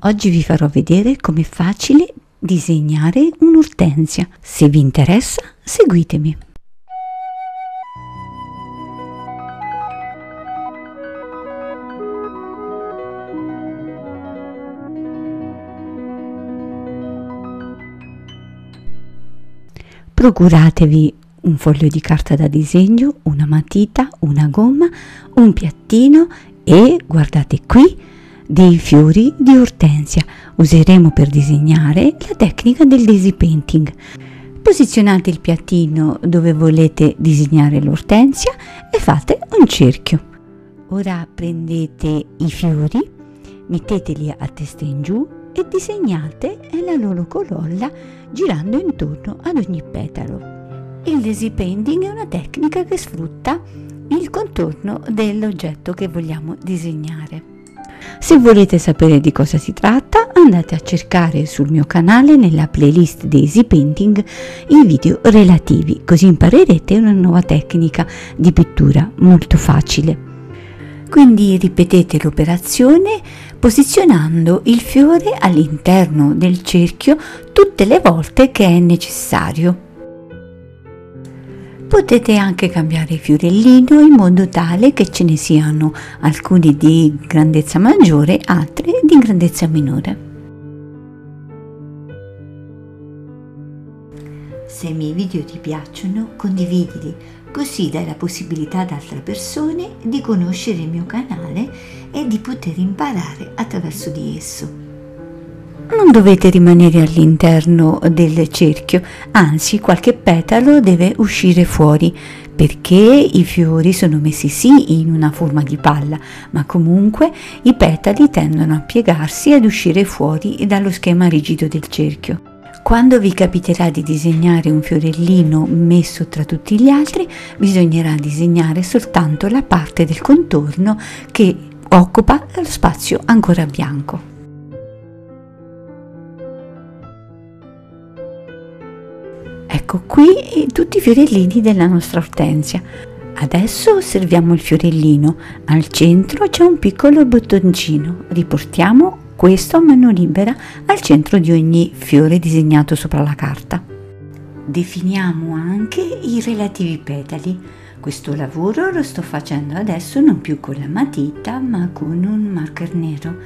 Oggi vi farò vedere com'è facile disegnare un'ortensia. Se vi interessa, seguitemi. Procuratevi un foglio di carta da disegno, una matita, una gomma, un piattino e guardate qui dei fiori di ortensia. Useremo per disegnare la tecnica del daisy painting. Posizionate il piattino dove volete disegnare l'ortensia e fate un cerchio. Ora prendete i fiori, metteteli a testa in giù e disegnate la loro corolla girando intorno ad ogni petalo. Il daisy painting è una tecnica che sfrutta il contorno dell'oggetto che vogliamo disegnare. Se volete sapere di cosa si tratta, andate a cercare sul mio canale nella playlist Daisy Painting i video relativi, così imparerete una nuova tecnica di pittura molto facile. Quindi ripetete l'operazione posizionando il fiore all'interno del cerchio tutte le volte che è necessario. Potete anche cambiare fiorellino in modo tale che ce ne siano alcuni di grandezza maggiore, altri di grandezza minore. Se i miei video ti piacciono, condividili, così dai la possibilità ad altre persone di conoscere il mio canale e di poter imparare attraverso di esso. Non dovete rimanere all'interno del cerchio, anzi qualche petalo deve uscire fuori perché i fiori sono messi sì in una forma di palla, ma comunque i petali tendono a piegarsi e ad uscire fuori dallo schema rigido del cerchio. Quando vi capiterà di disegnare un fiorellino messo tra tutti gli altri, bisognerà disegnare soltanto la parte del contorno che occupa lo spazio ancora bianco. Ecco qui tutti i fiorellini della nostra ortensia. Adesso osserviamo il fiorellino. Al centro c'è un piccolo bottoncino. Riportiamo questo a mano libera al centro di ogni fiore disegnato sopra la carta. Definiamo anche i relativi petali. Questo lavoro lo sto facendo adesso non più con la matita ma con un marker nero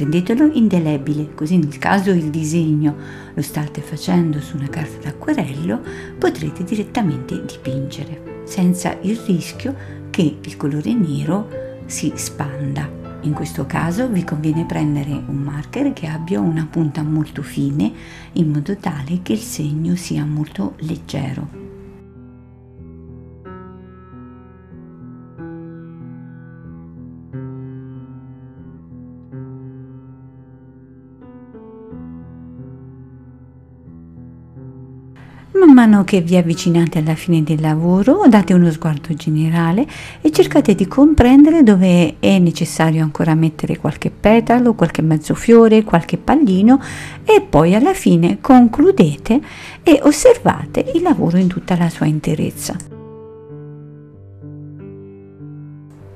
prendetelo indelebile, così nel caso il disegno lo state facendo su una carta d'acquarello potrete direttamente dipingere, senza il rischio che il colore nero si spanda. In questo caso vi conviene prendere un marker che abbia una punta molto fine in modo tale che il segno sia molto leggero. Man mano che vi avvicinate alla fine del lavoro, date uno sguardo generale e cercate di comprendere dove è necessario ancora mettere qualche petalo, qualche mezzo fiore, qualche pallino e poi alla fine concludete e osservate il lavoro in tutta la sua interezza.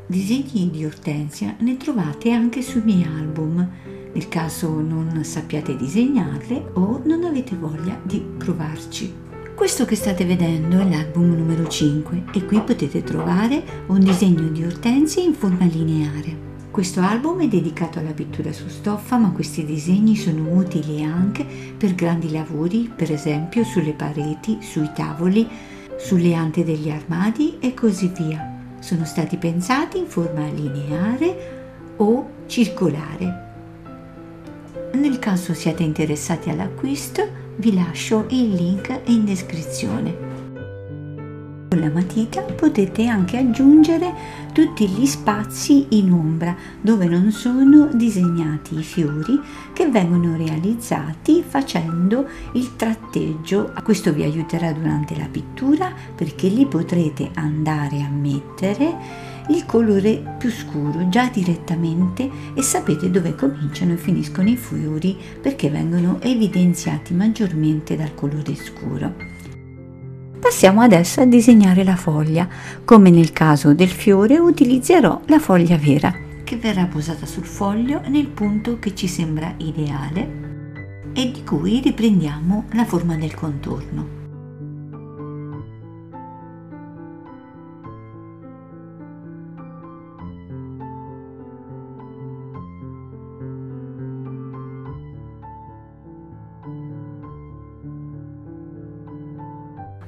Disegni di ortensia ne trovate anche sui miei album nel caso non sappiate disegnarle o non avete voglia di provarci. Questo che state vedendo è l'album numero 5 e qui potete trovare un disegno di ortensie in forma lineare. Questo album è dedicato alla pittura su stoffa, ma questi disegni sono utili anche per grandi lavori, per esempio sulle pareti, sui tavoli, sulle ante degli armadi e così via. Sono stati pensati in forma lineare o circolare. Nel caso siate interessati all'acquisto, vi lascio il link in descrizione. La matita potete anche aggiungere tutti gli spazi in ombra dove non sono disegnati i fiori che vengono realizzati facendo il tratteggio. Questo vi aiuterà durante la pittura perché li potrete andare a mettere il colore più scuro già direttamente e sapete dove cominciano e finiscono i fiori perché vengono evidenziati maggiormente dal colore scuro. Passiamo adesso a disegnare la foglia. Come nel caso del fiore utilizzerò la foglia vera. che verrà posata sul foglio nel punto che ci sembra ideale e di cui riprendiamo la forma del contorno.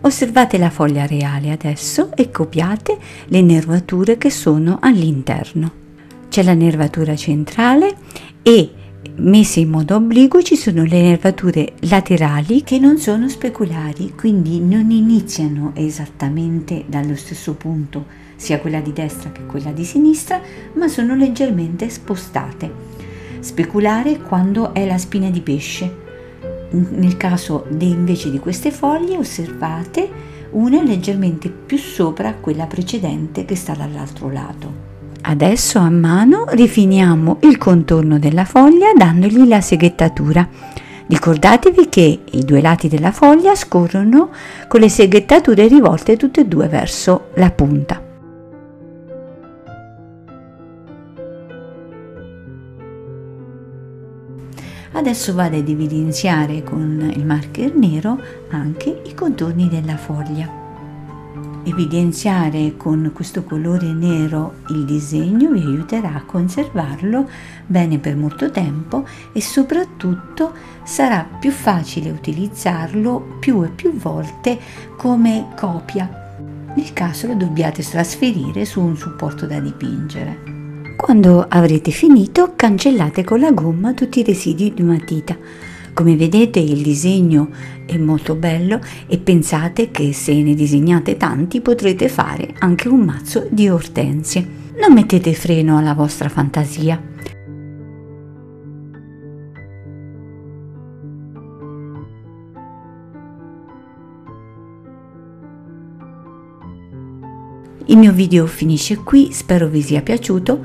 Osservate la foglia reale adesso e copiate le nervature che sono all'interno. C'è la nervatura centrale e messe in modo obliquo ci sono le nervature laterali che non sono speculari, quindi non iniziano esattamente dallo stesso punto, sia quella di destra che quella di sinistra, ma sono leggermente spostate. Speculare quando è la spina di pesce nel caso de, invece di queste foglie osservate una leggermente più sopra quella precedente che sta dall'altro lato. Adesso a mano rifiniamo il contorno della foglia dandogli la seghettatura. Ricordatevi che i due lati della foglia scorrono con le seghettature rivolte tutte e due verso la punta. Adesso vado ad evidenziare con il marker nero anche i contorni della foglia. Evidenziare con questo colore nero il disegno vi aiuterà a conservarlo bene per molto tempo e soprattutto sarà più facile utilizzarlo più e più volte come copia nel caso lo dobbiate trasferire su un supporto da dipingere. Quando avrete finito cancellate con la gomma tutti i residui di matita. Come vedete il disegno è molto bello e pensate che se ne disegnate tanti potrete fare anche un mazzo di ortensie. Non mettete freno alla vostra fantasia. Il mio video finisce qui, spero vi sia piaciuto.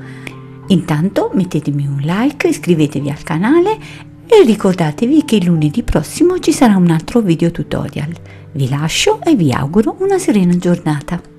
Intanto mettetemi un like, iscrivetevi al canale e ricordatevi che lunedì prossimo ci sarà un altro video tutorial. Vi lascio e vi auguro una serena giornata.